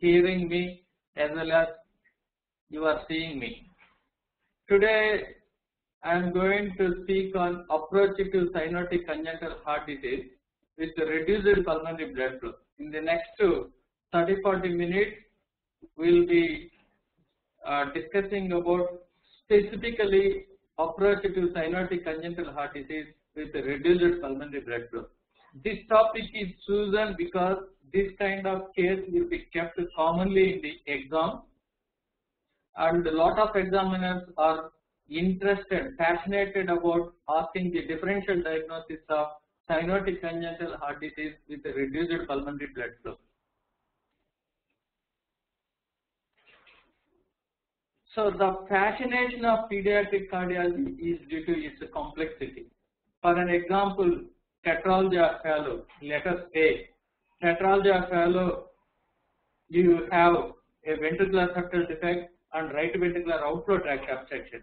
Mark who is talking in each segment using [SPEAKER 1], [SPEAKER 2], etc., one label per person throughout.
[SPEAKER 1] hearing me as well as you are seeing me. Today I am going to speak on approach to cyanotic congenital heart disease with reduced pulmonary blood flow. In the next 30-40 minutes we will be uh, discussing about specifically approach to cyanotic congenital heart disease with reduced pulmonary blood flow. This topic is chosen because this kind of case will be kept commonly in the exam and a lot of examiners are interested, passionate about asking the differential diagnosis of cyanotic congenital heart disease with reduced pulmonary blood flow. So the fascination of pediatric cardiology is due to its complexity. For an example, tetralogy Fallot, let us say, tetralogy Fallot, you have a ventricular septal defect and right ventricular outflow tract obstruction.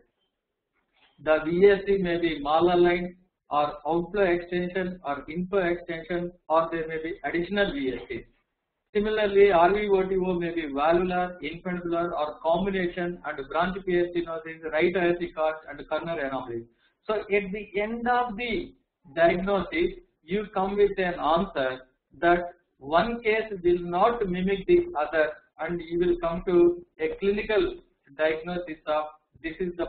[SPEAKER 1] The VSD may be malaligned or outflow extension or inflow extension or there may be additional VSD. Similarly, RVOTO may be valvular, infundibular or combination and branch PH stenosis, right aortic arch and coronary anomalies. So at the end of the diagnosis, you come with an answer that one case will not mimic the other and you will come to a clinical diagnosis of this is the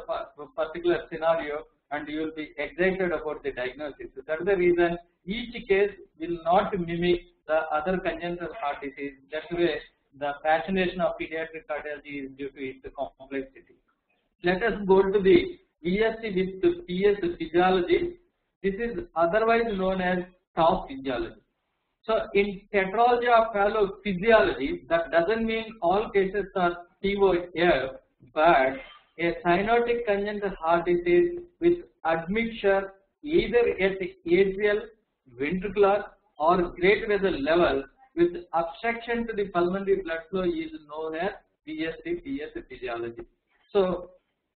[SPEAKER 1] particular scenario and you will be excited about the diagnosis. So that is the reason each case will not mimic the other congenital heart disease. That's way the fascination of pediatric cardiology is due to its complexity. Let us go to the VSD with the PS physiology. This is otherwise known as TOF physiology. So in tetralogy of physiology, that doesn't mean all cases are TOF, but a cyanotic congenital heart disease with admixture either at atrial, ventricular or great vessel level with obstruction to the pulmonary blood flow is known as VSD PS physiology. So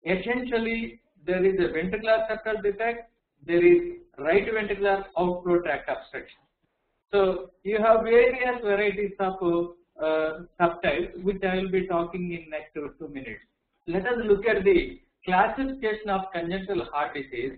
[SPEAKER 1] essentially there is a ventricular septal defect, there is right ventricular outflow tract obstruction. So you have various varieties of uh, subtypes which I will be talking in next two, minutes. Let us look at the classification of congenital heart disease.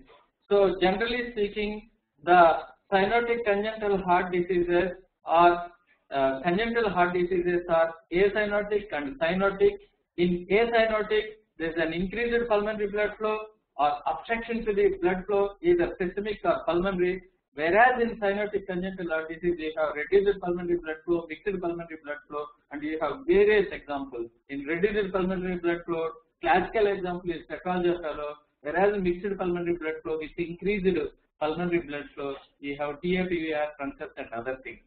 [SPEAKER 1] So generally speaking, the cyanotic congenital heart diseases are uh, congenital heart diseases are acyanotic and cyanotic. In acyanotic, there is an increased pulmonary blood flow or obstruction to the blood flow either systemic or pulmonary. Whereas in cyanotic congenital heart disease, you have reduced pulmonary blood flow, mixed pulmonary blood flow, and you have various examples. In reduced pulmonary blood flow, classical example is tetralogy Fallot, whereas mixed pulmonary blood flow with increased pulmonary blood flow, you have TAPVR, concepts and other things.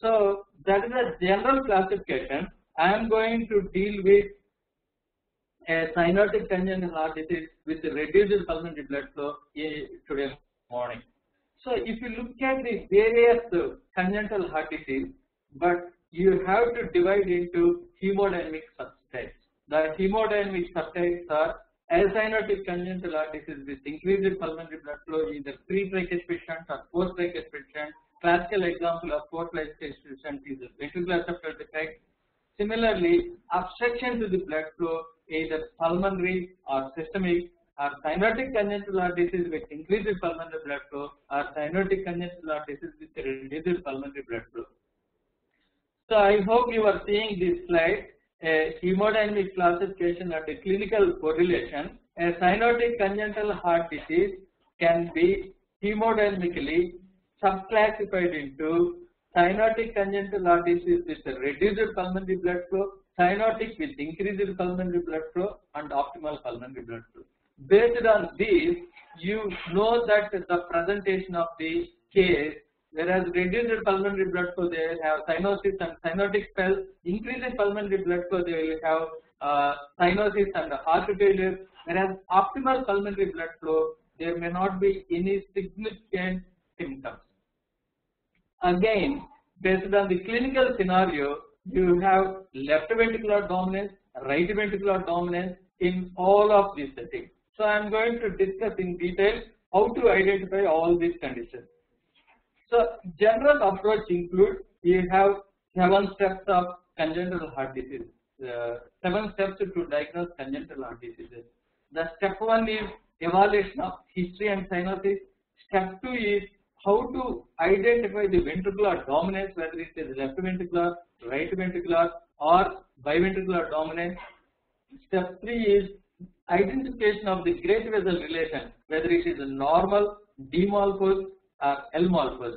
[SPEAKER 1] So that is a general classification. I am going to deal with a cyanotic congenital heart disease with reduced pulmonary blood flow today morning. So if you look at the various congenital heart disease, but you have to divide into hemodynamic subtypes. The hemodynamic subtypes are acyanotic congenital heart disease with increased pulmonary blood flow either pre-tricuspidant or post-tricuspidant. Classical example of post-tricuspidant is the ventricular septal defect. Similarly, obstruction to the blood flow either pulmonary or systemic or cyanotic congenital heart disease with increased pulmonary blood flow or cyanotic congenital heart disease with reduced pulmonary blood flow. So I hope you are seeing this slide, a hemodynamic classification and a clinical correlation. A cyanotic congenital heart disease can be hemodynamically subclassified into cyanotic congenital heart disease a reduced pulmonary blood flow, cyanotic with increased pulmonary blood flow and optimal pulmonary blood flow. Based on this, you know that the presentation of the case, whereas reduced pulmonary blood flow, they have cyanosis and cyanotic spell, increased pulmonary blood flow, they will have uh, cyanosis and heart failure, whereas optimal pulmonary blood flow, there may not be any significant symptoms. Again, based on the clinical scenario, you have left ventricular dominance, right ventricular dominance in all of these settings. So I am going to discuss in detail how to identify all these conditions. So general approach includes you have seven steps of congenital heart disease. Uh, seven steps to diagnose congenital heart diseases. The step one is evaluation of history and cyanosis. Step two is how to identify the ventricular dominance, whether it is left ventricular, right ventricular, or biventricular dominance. Step three is identification of the great vessel relation, whether it is a normal, demorphous, or L-morphous.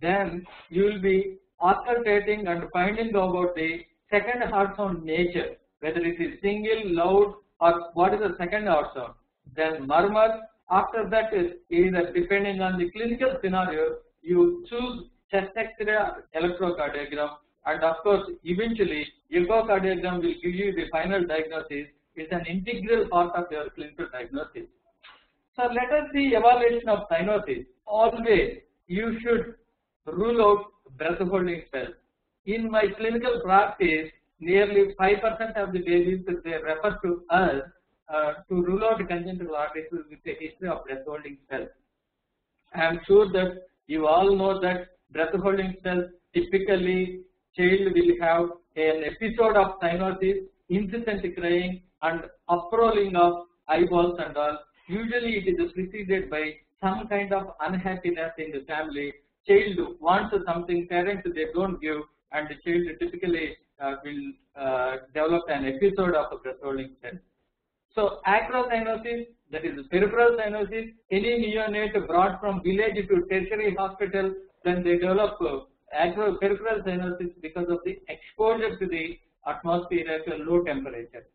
[SPEAKER 1] Then you will be auscultating and finding about the second heart sound nature, whether it is single, loud, or what is the second heart sound. Then murmur. After that is either depending on the clinical scenario, you choose chest X-ray electrocardiogram, and of course, eventually, echocardiogram will give you the final diagnosis. It's an integral part of your clinical diagnosis. So let us see evaluation of cyanosis. Always you should rule out breath holding spells. In my clinical practice, nearly 5% of the babies they refer to us to rule out congenital disease with a history of breath holding spells. I am sure that you all know that breath holding spells typically child will have an episode of cyanosis, incessant crying and uprolling of eyeballs and all. Usually it is preceded by some kind of unhappiness in the family. Child wants something, parents they don't give and the child typically uh, will uh, develop an episode of breath holding spells. So acrocyanosis, that is peripheral cyanosis, any neonate brought from village to tertiary hospital, then they develop uh, acro peripheral cyanosis because of the exposure to the atmosphere at a low temperature.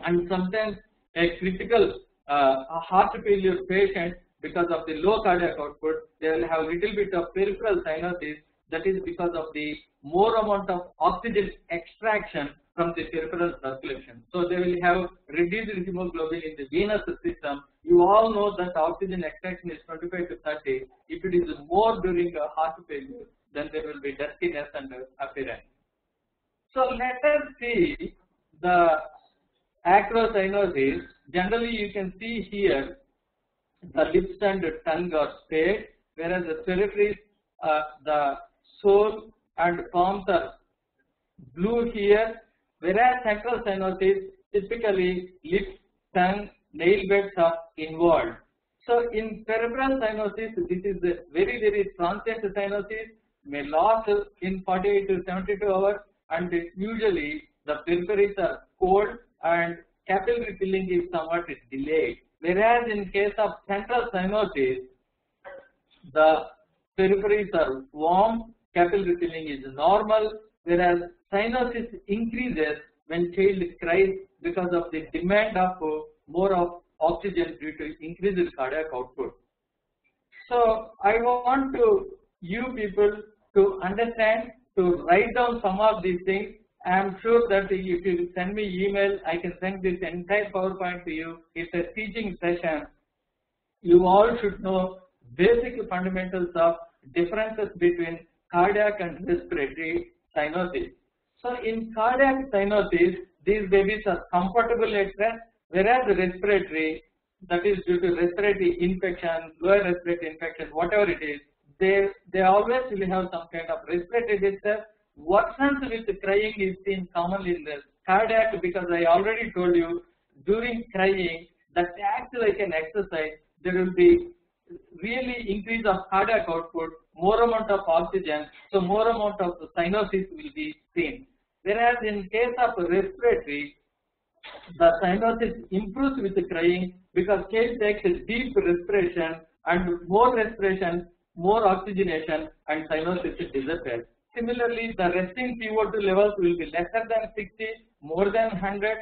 [SPEAKER 1] And sometimes a critical uh, heart failure patient, because of the low cardiac output, they will have a little bit of peripheral cyanosis. That is because of the more amount of oxygen extraction from the peripheral circulation. So they will have reduced hemoglobin in the venous system. You all know that oxygen extraction is 25 to 30. If it is more during a heart failure, then there will be dustiness and appearance. So let us see the acrocyanosis. Generally, you can see here the lips and tongue are spared, whereas the periphery, uh, the sole and palms are blue here, whereas central cyanosis typically lips, tongue, nail beds are involved. So in peripheral cyanosis, this is very, very transient cyanosis, may last in 48 to 72 hours, and usually the peripheries are cold and capillary filling is somewhat delayed. Whereas in case of central cyanosis, the peripheries are warm, capillary filling is normal, whereas cyanosis increases when child cries because of the demand of uh, more of oxygen due to increased cardiac output. So I want to you people to understand, to write down some of these things. I am sure that if you send me email, I can send this entire PowerPoint to you. It's a teaching session. You all should know basic fundamentals of differences between cardiac and respiratory cyanosis. So in cardiac cyanosis, these babies are comfortable at rest, whereas respiratory, that is due to respiratory infection, lower respiratory infection, whatever it is, they they always will have some kind of respiratory distress. What Worsens with crying is seen commonly in the cardiac because I already told you during crying that acts like an exercise. There will be really increase of cardiac output, more amount of oxygen, so more amount of cyanosis will be seen. Whereas in case of respiratory, the cyanosis improves with crying because child takes a deep respiration and more respiration, more oxygenation and cyanosis disappears. Similarly, the resting CO2 levels will be lesser than 60, more than 100,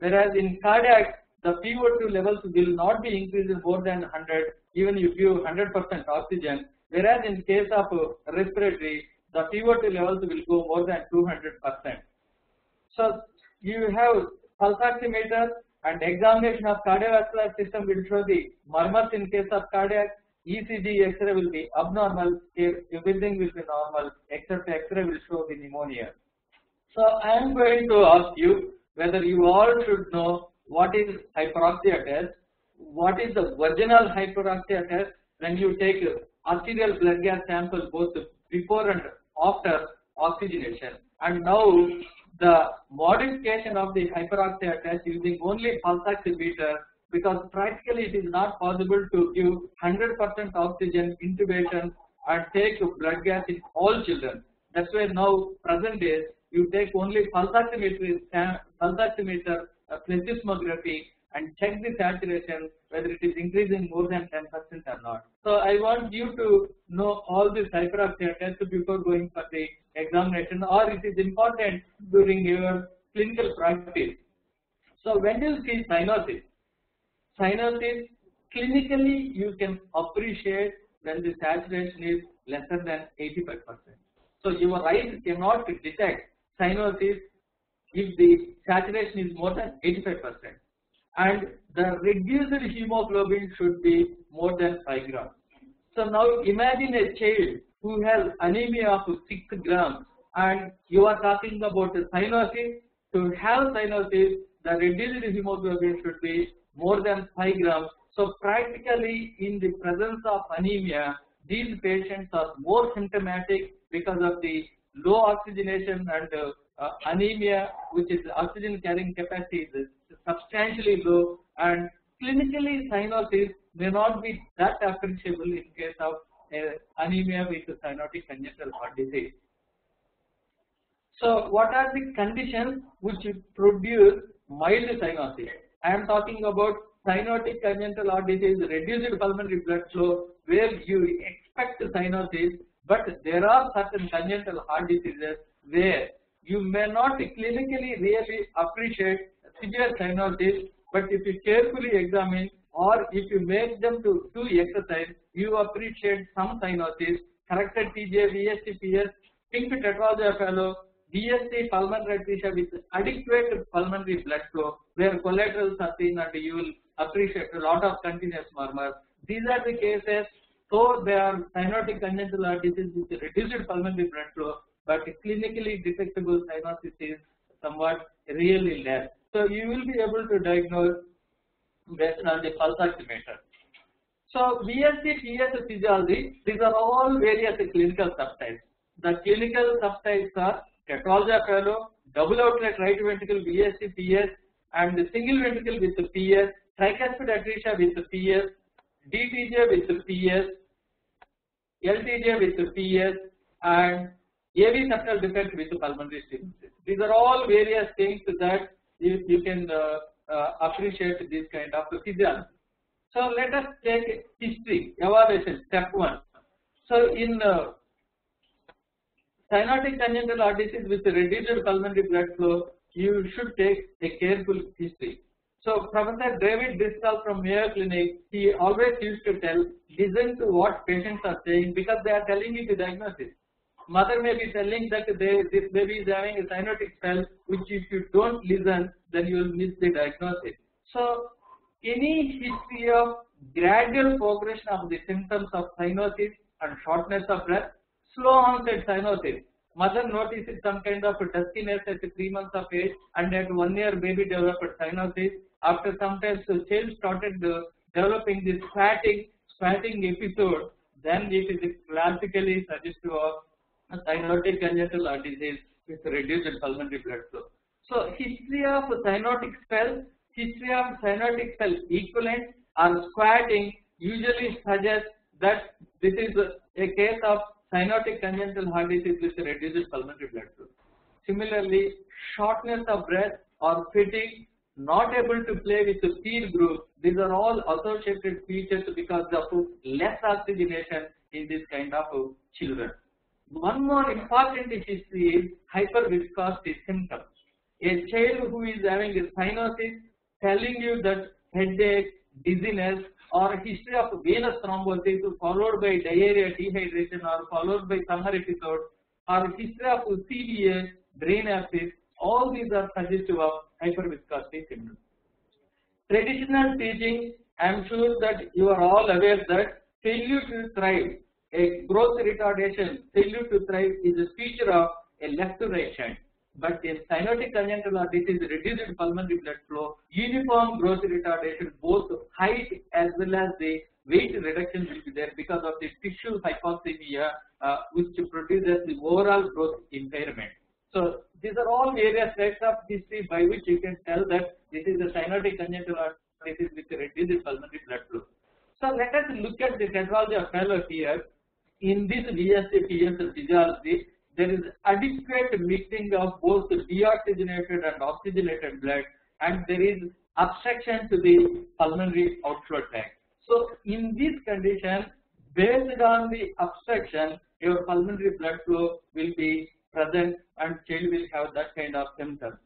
[SPEAKER 1] whereas in cardiac, the PO2 levels will not be increased more than 100, even if you 100% oxygen, whereas in case of respiratory, the PO2 levels will go more than 200%. So you have pulse oximeter and examination of cardiovascular system will show the murmurs in case of cardiac, ECG X-ray will be abnormal, everything will be normal except X-ray will show the pneumonia. So I am going to ask you whether you all should know what is hyperoxia test, what is the virginal hyperoxia test when you take arterial blood gas sample both before and after oxygenation and now the modification of the hyperoxia test using only pulse oximeter because practically it is not possible to give 100% oxygen intubation and take blood gas in all children. That's why now present days you take only pulse oximeter, pulse oximeter uh, plethysmography and check the saturation whether it is increasing more than 10% or not. So I want you to know all hyperoxia tests before going for the examination or it is important during your clinical practice. So when you see cyanosis, cyanosis clinically you can appreciate when the saturation is lesser than 85%. So your eyes cannot detect cyanosis if the saturation is more than 85% and the reduced hemoglobin should be more than 5 grams. So now imagine a child who has anemia of 6 grams and you are talking about cyanosis. To have cyanosis, the reduced hemoglobin should be more than 5 grams. So practically in the presence of anemia, these patients are more symptomatic because of the low oxygenation and uh, anemia, which is oxygen carrying capacity is substantially low and clinically cyanosis may not be that appreciable in case of uh, anemia with cyanotic congenital heart disease. So what are the conditions which produce mild cyanosis? I am talking about cyanotic congenital heart disease, reduced pulmonary blood flow, where you expect cyanosis, but there are certain congenital heart diseases where you may not clinically really appreciate severe cyanosis, but if you carefully examine or if you make them to do exercise, you appreciate some cyanosis, corrected TGA, VSD, PS, pink tetralogy Fallot, VSD pulmonary atresia with adequate pulmonary blood flow, where collaterals are seen and you will appreciate a lot of continuous murmur. These are the cases, so they are cyanotic congenital heart disease with reduced pulmonary blood flow, but clinically detectable cyanosis is somewhat really less. So you will be able to diagnose based on the pulse oximeter. So VSD, PS physiology, these are all various clinical subtypes. The clinical subtypes are tetralogy Fallot, double outlet right ventricle VST, PS, and the single ventricle with the PS, tricuspid atresia with the PS, DTGA with the PS, LTGA with the PS, and AV septal defect with pulmonary stenosis. These are all various things that you, you can uh, uh, appreciate this kind of physiology. So let us take history, evaluation, step one. So in uh, cyanotic congenital heart disease with reduced pulmonary blood flow, you should take a careful history. So Professor David Driscoll from Mayo Clinic, he always used to tell, listen to what patients are saying because they are telling you the diagnosis. Mother may be telling that they, this baby is having a cyanotic spell, which if you don't listen, then you will miss the diagnosis. So any history of gradual progression of the symptoms of cyanosis and shortness of breath, slow onset cyanosis. Mother notices some kind of duskiness at three months of age and at one year baby developed cyanosis. After some time the child started uh, developing this sweating, sweating episode, then it is classically suggestive of cyanotic congenital heart disease with reduced pulmonary blood flow. So history of cyanotic spell, history of cyanotic spell equivalent or squatting usually suggests that this is a case of cyanotic congenital heart disease with reduced pulmonary blood flow. Similarly, shortness of breath or fatigue, not able to play with the peer group, these are all associated features because of less oxygenation in this kind of children. One more important history is hyperviscosity symptoms. A child who is having a cyanosis telling you that headache, dizziness, or history of venous thrombosis followed by diarrhea, dehydration, or followed by summer episode, or history of CVA, brain abscess, all these are suggestive of hyperviscosity symptoms. Traditional teaching, I am sure that you are all aware that failure to thrive a growth retardation, failure to thrive is a feature of a hand. But in cyanotic congenital heart disease, reduced pulmonary blood flow, uniform growth retardation, both height as well as the weight reduction will be there because of the tissue hypoxemia, uh, which produces the overall growth impairment. So these are all various types of history by which you can tell that this is a cyanotic congenital heart disease with reduced pulmonary blood flow. So let us look at the tetralogy of Fallot here. In this VSDPS physiology, there is adequate mixing of both deoxygenated and oxygenated blood and there is obstruction to the pulmonary outflow tract. So in this condition, based on the obstruction, your pulmonary blood flow will be present and child will have that kind of symptoms.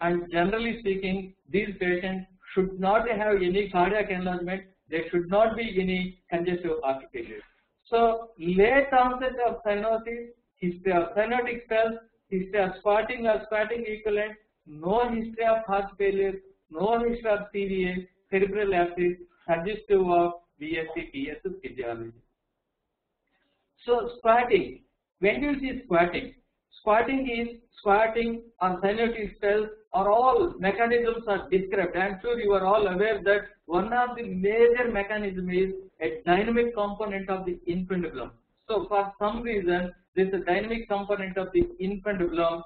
[SPEAKER 1] And generally speaking, these patients should not have any cardiac enlargement, there should not be any congestive heart failure. So late onset of cyanosis, history of cyanotic spells, history of squatting or squatting equivalent, no history of heart failure, no history of CVA, cerebral abscess, suggestive of VSD, PS physiology. So squatting, when do you see squatting? Squatting is squatting or cyanotic spells are all mechanisms are described. I am sure you are all aware that one of the major mechanism is a dynamic component of the infundibulum. So for some reason, there is a dynamic component of the infundibulum,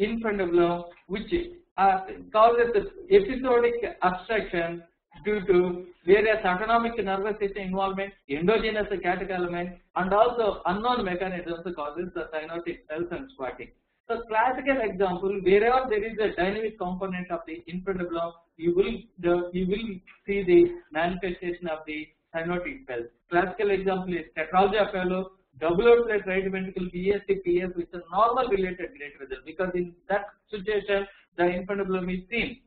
[SPEAKER 1] infundibulum which uh, causes episodic obstruction due to various autonomic nervous system involvement, endogenous catecholamine, and also unknown mechanisms causes the cyanotic spells and squatting. So classical example, wherever there is a dynamic component of the infundibulum, you will the, you will see the manifestation of the cyanotic spells. Classical example is tetralogy of Fallot, double outlet right ventricle VSD PS which a normal related great result because in that situation the infundibulum is seen.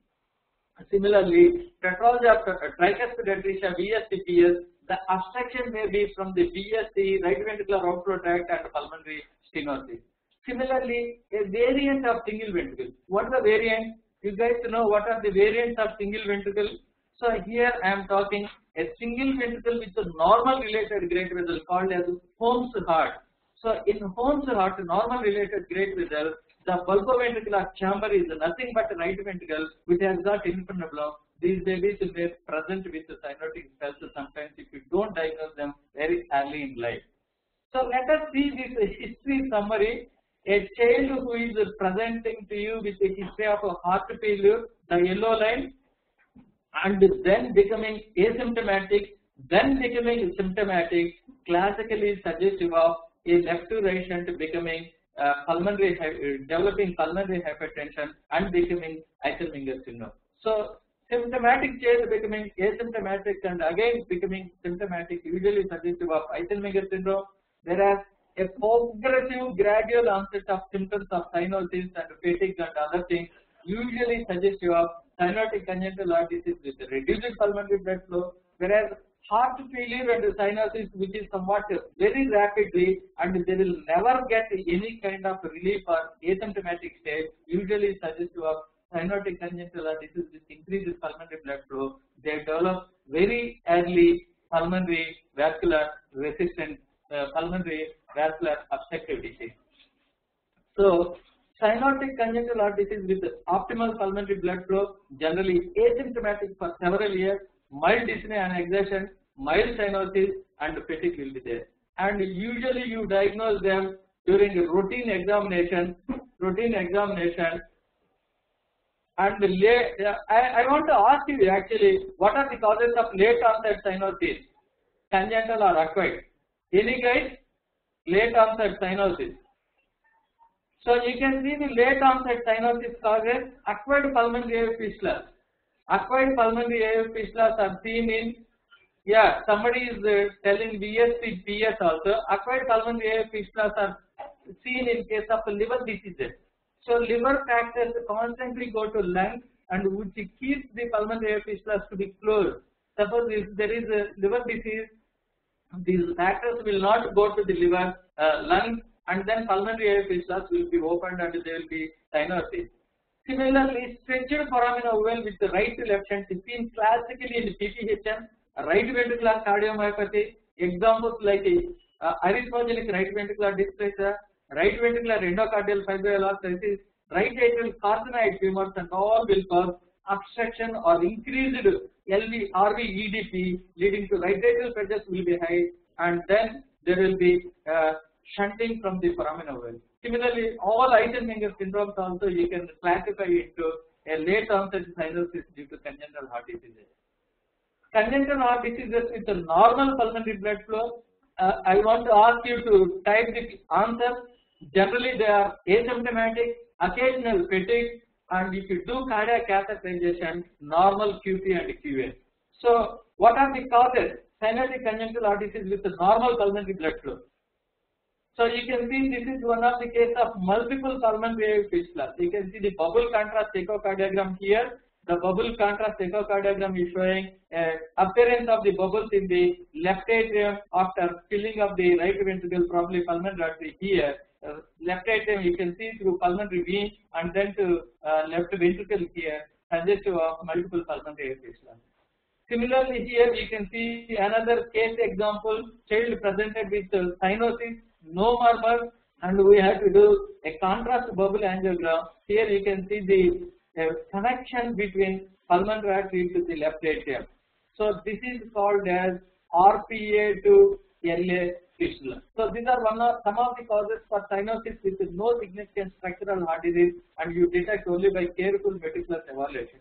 [SPEAKER 1] Similarly, tetralogy of uh, tricuspid atresia VSDPS, the obstruction may be from the VSD, right ventricular outflow tract and pulmonary stenosis. Similarly, a variant of single ventricle. What is the variant? You guys know what are the variants of single ventricle? So here I am talking a single ventricle with a normal related great vessel called as Holmes heart. So in Holmes heart, normal related great vessel, the bulboventricular chamber is nothing but right ventricle which has got infundibulum. These babies were present with cyanotic spells sometimes if you don't diagnose them very early in life. So let us see this history summary. A child who is presenting to you with a history of a heart failure, the yellow line, and then becoming asymptomatic, then becoming symptomatic, classically suggestive of a left to right shunt becoming uh, pulmonary, developing pulmonary hypertension and becoming Eisenmenger syndrome. So symptomatic change becoming asymptomatic and again becoming symptomatic usually suggestive of Eisenmenger syndrome, whereas a progressive gradual onset of symptoms of cyanosis and fatigue and other things usually suggestive of cyanotic congenital heart disease with reduced pulmonary blood flow, whereas heart failure and cyanosis which is somewhat very rapidly and they will never get any kind of relief or asymptomatic state usually suggestive of cyanotic congenital heart disease with increased pulmonary blood flow. They develop very early pulmonary vascular resistant uh, pulmonary vascular obstructive disease. So cyanotic congenital heart disease with optimal pulmonary blood flow generally asymptomatic for several years mild dyspnea and exertion, mild cyanosis and fatigue will be there. And usually you diagnose them during routine examination, routine examination. And late, I, I want to ask you actually, what are the causes of late onset cyanosis, congenital or acquired? Any guys? Late onset cyanosis. So you can see the late onset cyanosis causes acquired pulmonary fistula acquired pulmonary AV fistulas are seen in, yeah, somebody is uh, telling VSD PS also, acquired pulmonary AV fistulas are seen in case of liver diseases. So liver factors constantly go to lung and which keeps the pulmonary AV fistulas to be closed. Suppose if there is a liver disease, these factors will not go to the liver, uh, lung and then pulmonary air fistulas will be opened and they will be cyanosis. Similarly, stretched foramen well with the right to left hand is seen classically in PPHM, right ventricular cardiomyopathy, examples like uh, arrhythmogenic right ventricular dysplasia, right ventricular endocardial fibrinolysis, right atrial carcinoid tumors and all will cause obstruction or increased LV, RV, EDP leading to right atrial pressures will be high and then there will be uh, shunting from the foraminal. Similarly, all Eisenmenger syndromes also you can classify into a late onset cyanosis due to congenital heart diseases. Congenital heart diseases with a normal pulmonary blood flow, uh, I want to ask you to type the answer. Generally, they are asymptomatic, occasional fatigue, and if you do cardiac catheterization, normal QP and QA. So, what are the causes? Cyanotic congenital heart disease with a normal pulmonary blood flow. So you can see this is one of the case of multiple pulmonary fistula. You can see the bubble contrast echocardiogram here. The bubble contrast echocardiogram is showing uh, appearance of the bubbles in the left atrium after filling of the right ventricle, probably pulmonary artery here. Uh, left atrium you can see through pulmonary vein and then to uh, left ventricle here, suggestive of multiple pulmonary fistula. Similarly, here you can see another case example, child presented with uh, cyanosis no murmur and we have to do a contrast bubble angiogram. Here you can see the uh, connection between pulmonary artery to the left atrium. So this is called as RPA to LA So these are one of some of the causes for cyanosis with no significant structural heart disease and you detect only by careful meticulous evaluation.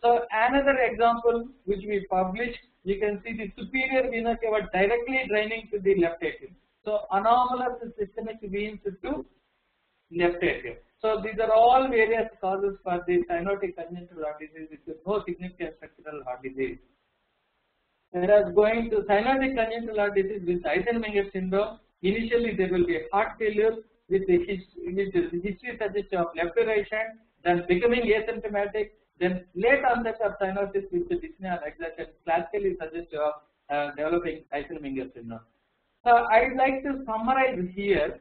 [SPEAKER 1] So another example which we published, you can see the superior vena cava directly draining to the left atrium. So anomalous systemic veins to left atrium. So these are all various causes for the cyanotic congenital heart disease with no significant structural heart disease. Whereas going to cyanotic congenital heart disease with Eisenmenger syndrome, initially there will be heart failure with the history, suggests of left duration, then becoming asymptomatic, then late onset of cyanosis with the dyspnea and exertion classically suggests of uh, developing Eisenmenger syndrome. So I'd like to summarize here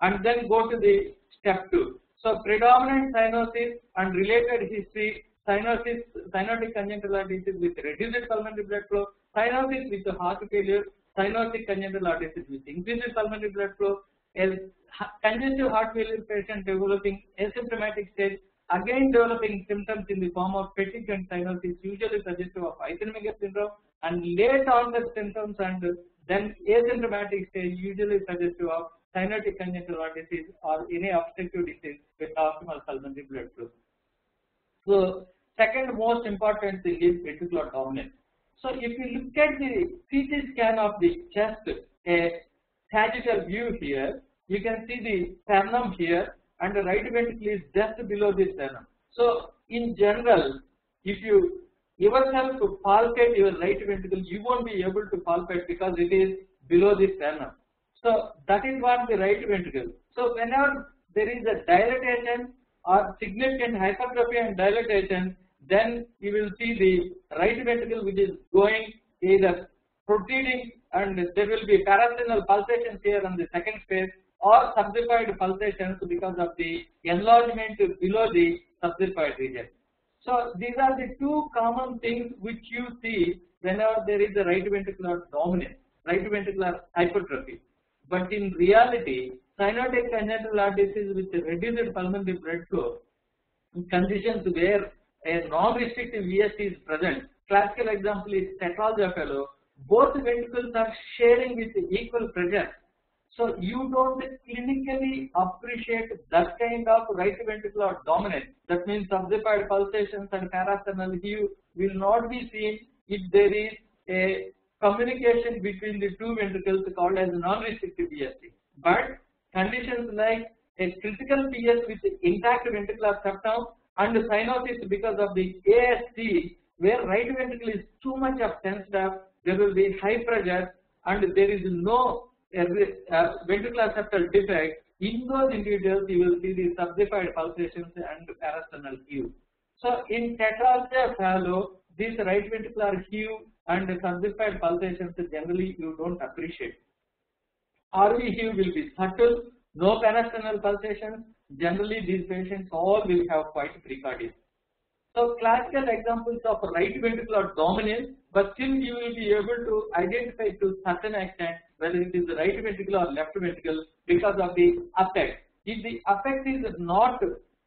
[SPEAKER 1] and then go to the step two. So predominant cyanosis and related history, cyanosis, cyanotic congenital heart disease with reduced pulmonary blood flow, cyanosis with heart failure, cyanotic congenital heart disease with increased pulmonary blood flow, a congestive heart failure patient developing asymptomatic stage, again developing symptoms in the form of fatigue and cyanosis, usually suggestive of Eisenmenger syndrome, and late onset symptoms and then asymptomatic stage usually suggestive of cyanotic congenital heart disease or any obstructive disease with optimal pulmonary blood flow. So second most important thing is ventricular dominance. So if you look at the CT scan of the chest, a sagittal view here, you can see the sternum here and the right ventricle is just below the sternum. So in general, if you yourself to palpate your right ventricle, you won't be able to palpate because it is below the sternum. So that is what the right ventricle. So whenever there is a dilatation or significant hypertrophy and dilatation, then you will see the right ventricle which is going either protruding and there will be parasternal pulsations here on the second space or subxiphoid pulsations because of the enlargement below the subxiphoid region. So these are the two common things which you see whenever there is a right ventricular dominance, right ventricular hypertrophy. But in reality, cyanotic congenital heart disease with reduced pulmonary blood flow conditions where a non-restrictive VSD is present. Classical example is tetralgia Fallot. Both ventricles are sharing with equal pressure. So you don't clinically appreciate that kind of right ventricular dominance. That means subxiphoid pulsations and parasternal heave will not be seen if there is a communication between the two ventricles called as non-restrictive VSD. But conditions like a critical PS with intact ventricular septum and cyanosis because of the ASD where right ventricle is too much of tensed up, there will be high pressure and there is no uh, ventricular septal defect. In those individuals, you will see the subxiphoid pulsations and parasternal heave. So in tetralgia Fallot, this right ventricular heave and subxiphoid pulsations generally you don't appreciate. RV heave will be subtle, no parasternal pulsations. Generally, these patients all will have quite precardia. So classical examples of right ventricular dominance, but still you will be able to identify to certain extent whether it is the right ventricle or left ventricle because of the effect. If the effect is not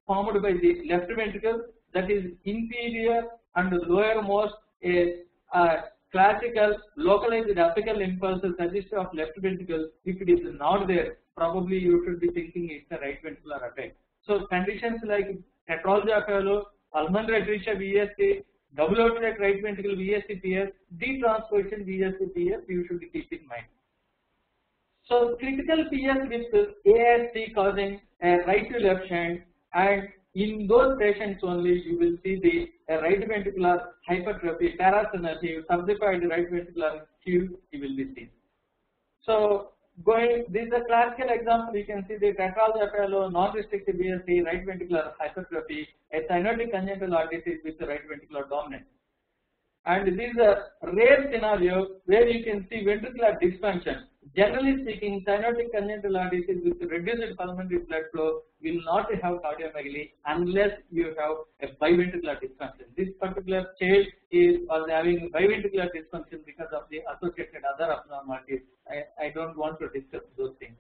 [SPEAKER 1] formed by the left ventricle, that is inferior and lowermost a, a classical localized apical impulse suggestive of left ventricle. If it is not there, probably you should be thinking it's a right ventricular attack. So conditions like tetralogy of Fallot, pulmonary atresia VSD, double outlet right ventricle VSDPS, D-transposition VSDPS, you should keep in mind. So critical PS with ASD causing a right to left shunt and in those patients only you will see the right ventricular hypertrophy, parasynergy, subsequent right ventricular Q you will be seen. So going, this is a classical example, you can see the Fallot, non-restrictive VSD, right ventricular hypertrophy, a cyanotic congenital heart disease with the right ventricular dominance. And this is a rare scenario where you can see ventricular dysfunction. Generally speaking, cyanotic congenital heart disease with reduced pulmonary blood flow will not have cardiomegaly unless you have a biventricular dysfunction. This particular child is was having biventricular dysfunction because of the associated other abnormalities. I, I don't want to discuss those things.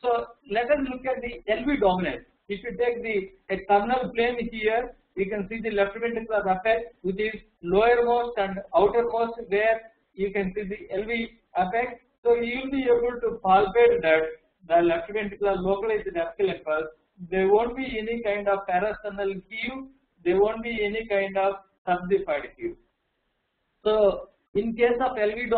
[SPEAKER 1] So let us look at the LV dominance. If you take the a coronal plane here, we can see the left ventricular apex which is lowermost and outermost where you can see the LV apex. So you will be able to palpate that the left ventricular localized apical impulse. There won't be any kind of parasternal hue. There won't be any kind of subxiphoid hue. So in case of LV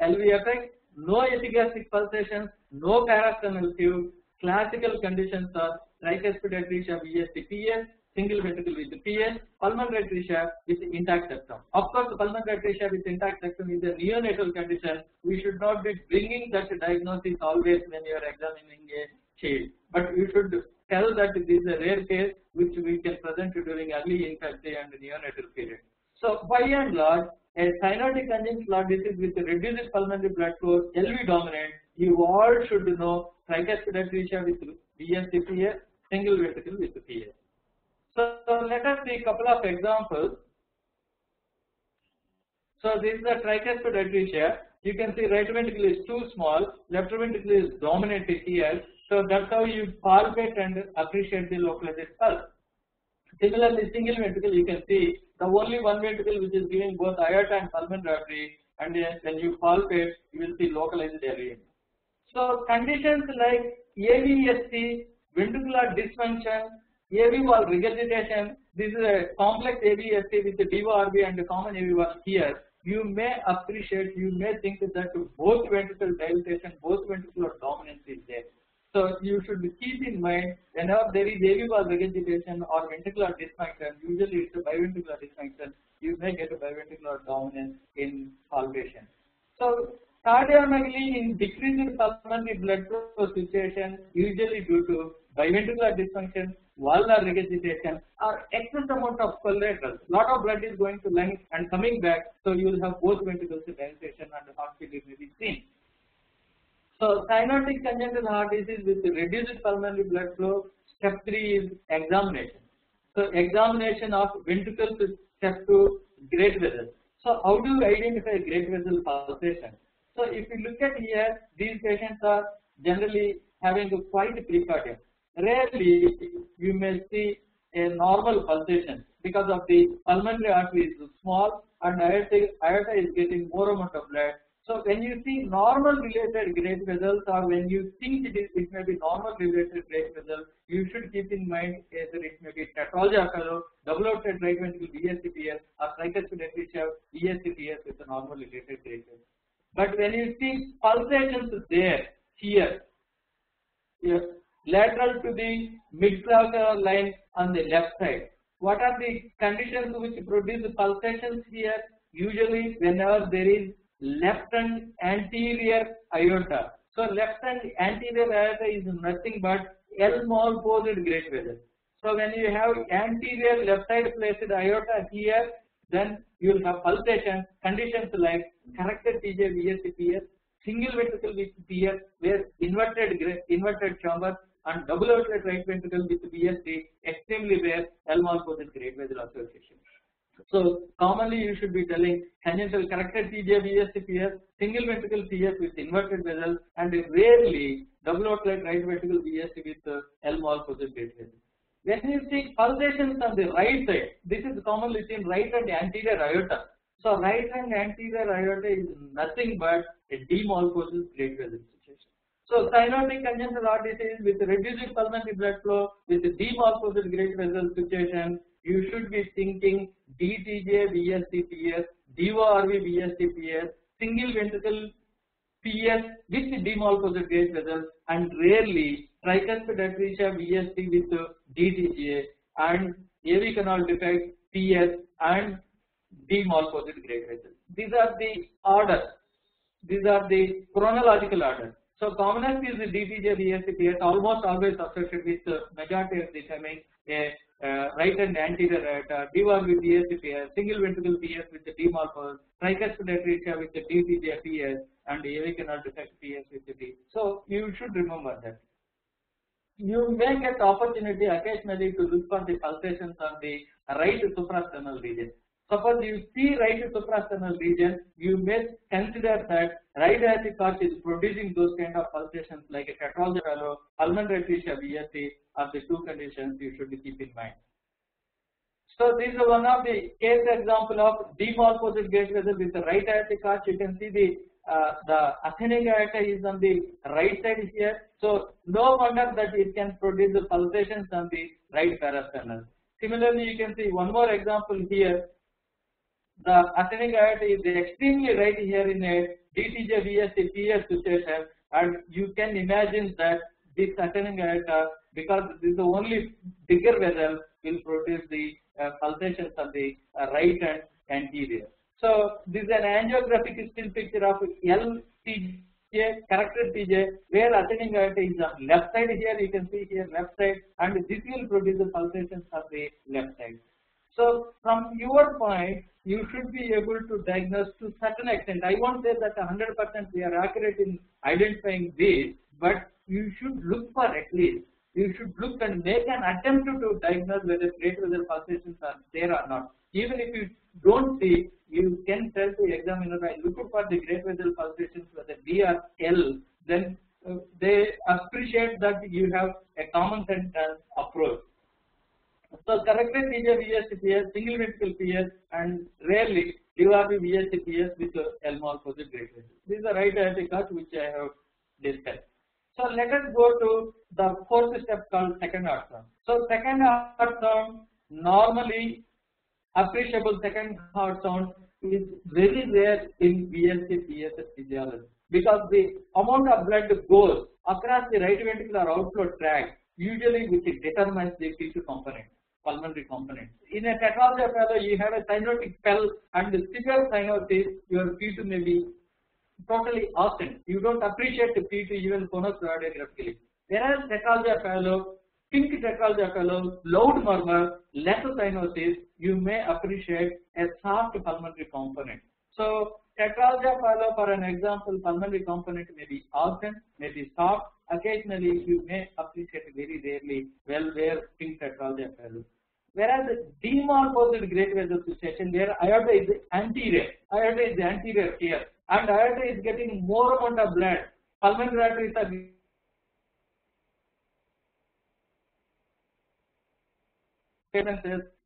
[SPEAKER 1] LV apex, no epigastric pulsations, no parasternal hue. Classical conditions are tricuspid atresia VSDPS, single ventricle with the PS, pulmonary atresia with intact septum. Of course, pulmonary atresia with intact septum is a neonatal condition. We should not be bringing that diagnosis always when you are examining a child. But you should tell that this is a rare case which we can present during early infancy and neonatal period. So by and large, a cyanotic congenital heart disease with reduced pulmonary blood flow, LV dominant, you all should know tricuspid atresia with VSDPS, single ventricle with PS. So, let us see a couple of examples. So this is the tricuspid atresia. You can see right ventricle is too small, left ventricle is dominant here. So that's how you palpate and appreciate the localized pulse. Similarly, single ventricle you can see the only one ventricle which is giving both aorta and pulmonary artery and when you palpate you will see localized area. So conditions like AVSD, ventricular dysfunction, AV wall regurgitation, this is a complex AVSD with the DORV and the common AV wall here. You may appreciate, you may think that both ventricular dilatation, both ventricular dominance is there. So you should keep in mind whenever there is AV wall regurgitation or ventricular dysfunction, usually it's a biventricular dysfunction, you may get a biventricular dominance in palpation. So cardiomegaly in decreasing pulmonary blood flow situation usually due to biventricular dysfunction, valvular regurgitation or excess amount of collateral. Lot of blood is going to lungs and coming back, so you will have both ventricles dilatation and heart failure may be seen. So cyanotic congenital heart disease with reduced pulmonary blood flow, step 3 is examination. So examination of ventricles is step 2 great vessels. So how do you identify great vessel pulsation? So if you look at here, these patients are generally having quite precordium. Rarely you may see a normal pulsation because of the pulmonary artery is small and aorta, is getting more amount of blood so when you see normal related great vessels or when you think it, is, it may be normal related great vessel, you should keep in mind either it may be of Fallot, double outlet right ventricle VSDPS or tricuspid atresia VSDPS with a normal related great vessel. But when you see pulsations there, here, here lateral to the midclavicular line on the left side, what are the conditions which produce pulsations here? Usually whenever there is left and anterior aorta. So left and anterior aorta is nothing but L posed great vessel. So when you have anterior left side placed aorta here, then you will have pulsation conditions like corrected TGA VSDPS, single ventricle with where inverted inverted chamber and double outlet right ventricle with VSD extremely rare L posed great vessel association. So commonly you should be telling congenital corrected TGA VSDPS, single ventricle PS with inverted vessel and rarely double outlet right ventricle VSD with uh, L malpositive vessel. When you see pulsations on the right side, this is commonly seen right and anterior aorta. So right and anterior aorta is nothing but a demalpositive great vessel. So cyanotic congenital heart disease with reduced pulmonary blood flow with the demorphosis great vessel situation, you should be thinking DTGA VSDPS, DORV VSDPS, single ventricle PS with demorphosis great vessels and rarely tricuspid atresia VSD with DTGA and AV canal defect PS and demorphosis great vessels. These are the order. These are the chronological order. So commonest is the DTGA VSDPS almost always associated with uh, majority of the time a uh, right and anterior aorta, D1 with single ventricle PS with the demorphosis, tricuspid atresia with the DTGA PS and AV canal defect PS with the D. So you should remember that. You may get opportunity occasionally to look for the pulsations on the right suprasternal region. Suppose you see right suprasternal region, you may consider that right aortic arch is producing those kind of pulsations like a tetralogy Fallot, pulmonary atresia VSD are the two conditions you should keep in mind. So this is one of the case example of demorphosis gate vessel with the right aortic arch. You can see the uh, the ascending aorta is on the right side here. So no wonder that it can produce the pulsations on the right parasternal. Similarly, you can see one more example here the ascending aorta is extremely right here in a DTGA VSD PS situation and you can imagine that this ascending aorta because this is the only bigger vessel will produce the uh, pulsations on the uh, right and anterior. So this is an angiographic still picture of LTGA, corrected TGA, where ascending aorta is on left side here, you can see here left side, and this will produce the pulsations on the left side. So from your point, you should be able to diagnose to certain extent. I won't say that 100% we are accurate in identifying these, but you should look for at least. You should look and make an attempt to diagnose whether great vessel pulsations are there or not. Even if you don't see, you can tell the examiner by looking for the great vessel pulsations whether B or L, then uh, they appreciate that you have a common sense approach. So corrected TGA VSDPS, single ventricle PS and rarely DORV VSDPS with L morphosis greater. These are right aortic arch which I have discussed. So let us go to the fourth step called second heart sound. So second heart sound normally appreciable second heart sound is very rare in VSDPS physiology because the amount of blood goes across the right ventricular outflow tract usually which determines the P2 component pulmonary. In a tetralogy Fallot, you have a cyanotic spell and the severe cyanosis, your P2 may be totally absent. You don't appreciate the P2 even phonocardiographically. Whereas tetralogy Fallot, pink tetralogy Fallot, loud murmur, less cyanosis, you may appreciate a soft pulmonary component. So tetralogy Fallot, for an example, pulmonary component may be absent, may be soft, occasionally you may appreciate very rarely well where pink tetralogy Fallot. Whereas the demorphosis great vessel situation where aorta is anterior, aorta is anterior here, and aorta is getting more amount of blood. Pulmonary arteries are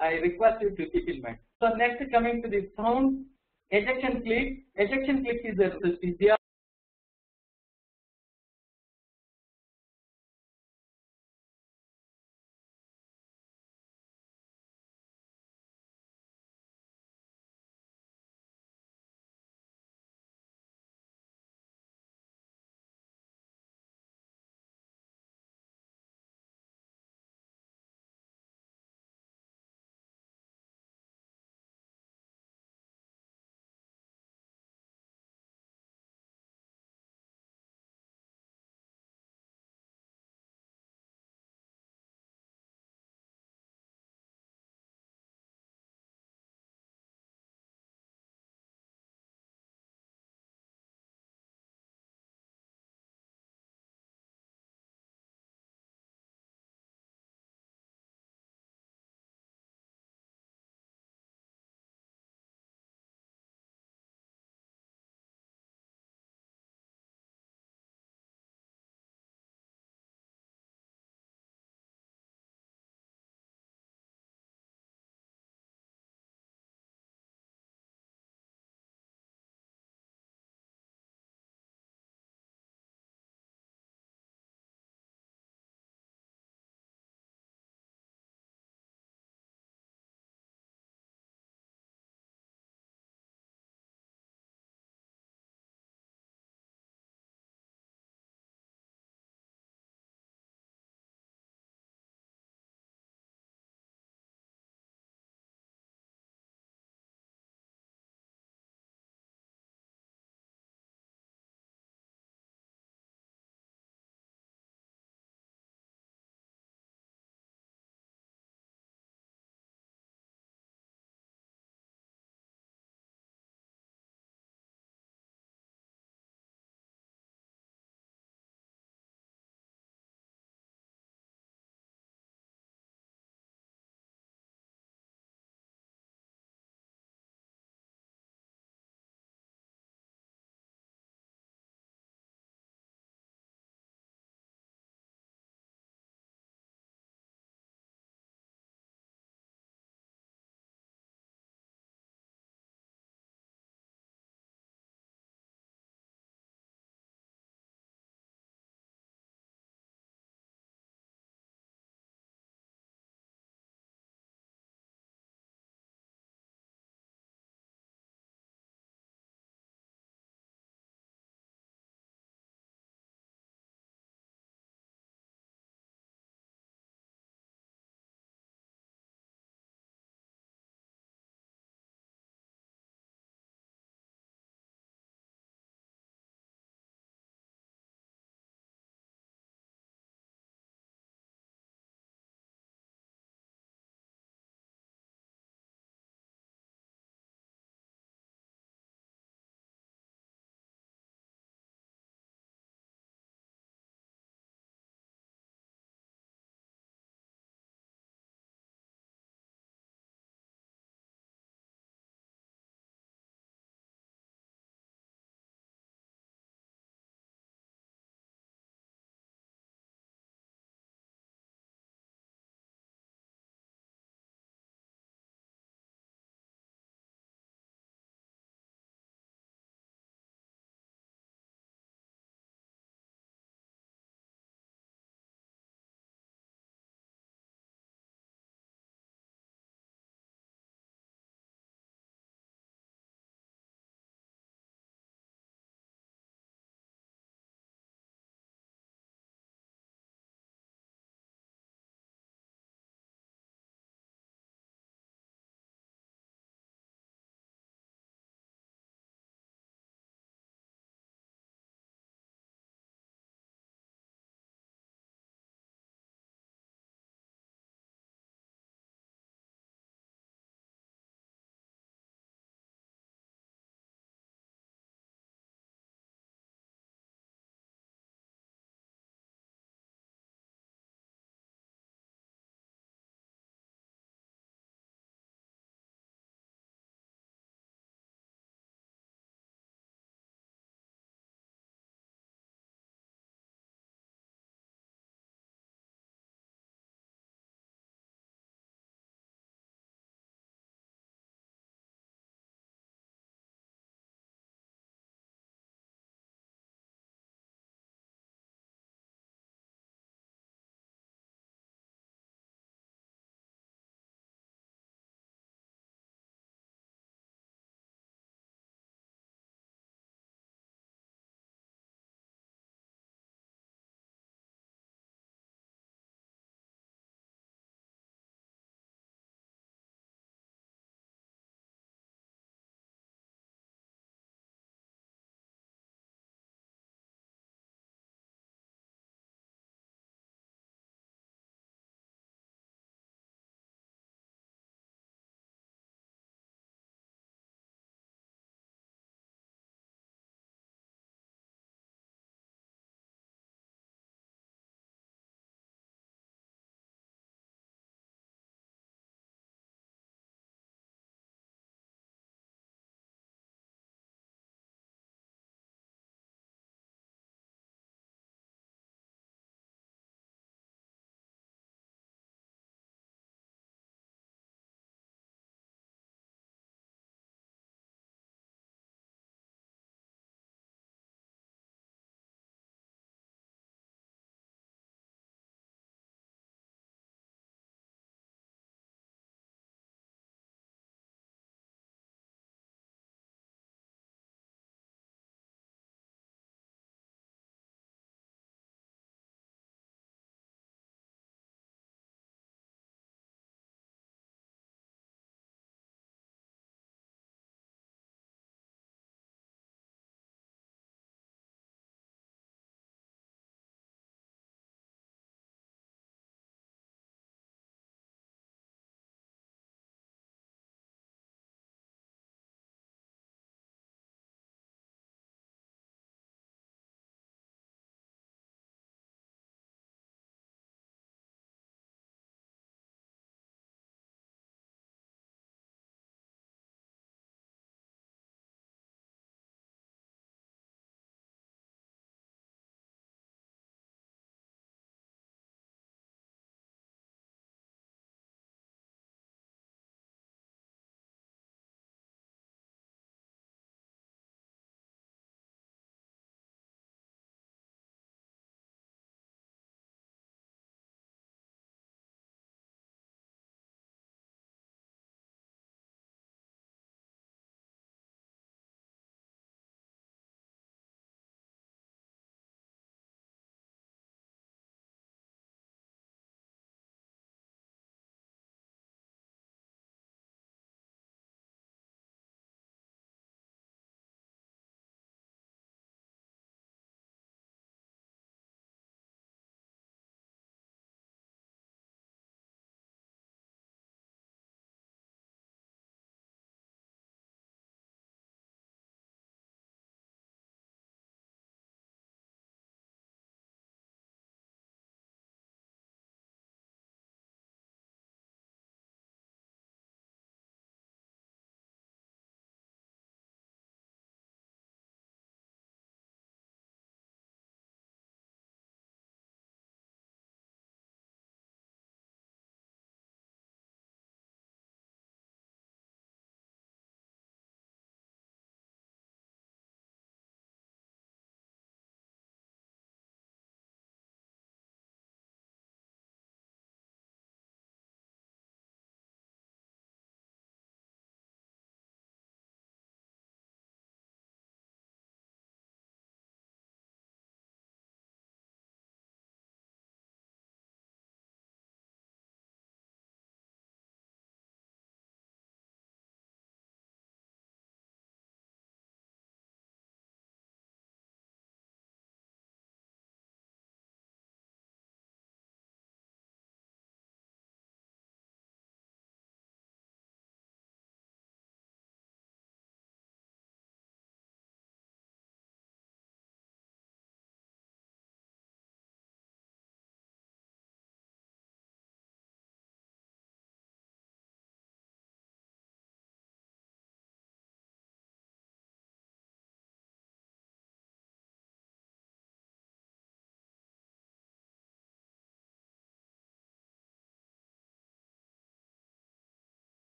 [SPEAKER 1] I request you to keep in mind. So next coming to the sound ejection click. Ejection click is a physiology